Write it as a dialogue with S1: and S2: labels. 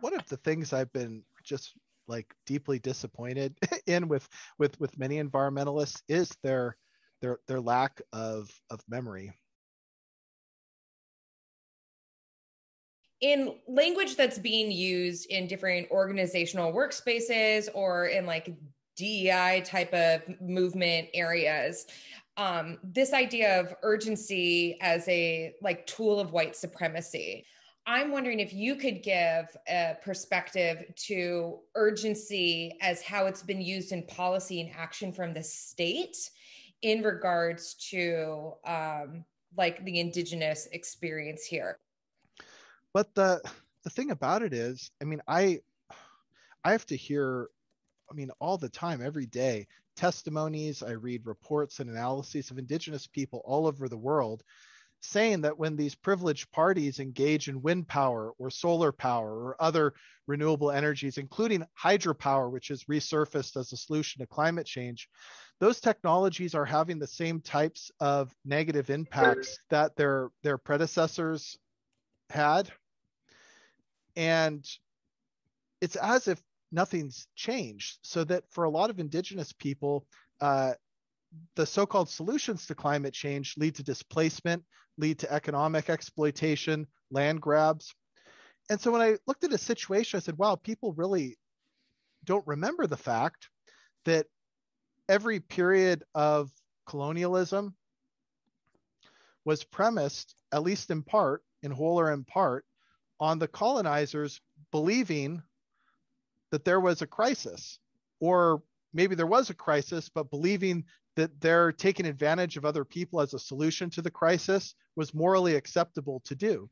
S1: one of the things I've been just like deeply disappointed in with with with many environmentalists is their their their lack of of memory.
S2: in language that's being used in different organizational workspaces or in like DEI type of movement areas, um, this idea of urgency as a like tool of white supremacy. I'm wondering if you could give a perspective to urgency as how it's been used in policy and action from the state in regards to um, like the indigenous experience here.
S1: But the the thing about it is, I mean, I I have to hear, I mean, all the time, every day, testimonies. I read reports and analyses of indigenous people all over the world saying that when these privileged parties engage in wind power or solar power or other renewable energies, including hydropower, which is resurfaced as a solution to climate change, those technologies are having the same types of negative impacts that their their predecessors had. And it's as if nothing's changed. So that for a lot of indigenous people, uh, the so-called solutions to climate change lead to displacement, lead to economic exploitation, land grabs. And so when I looked at a situation, I said, wow, people really don't remember the fact that every period of colonialism was premised, at least in part, in whole or in part, on the colonizers believing that there was a crisis, or maybe there was a crisis, but believing that they're taking advantage of other people as a solution to the crisis was morally acceptable to do.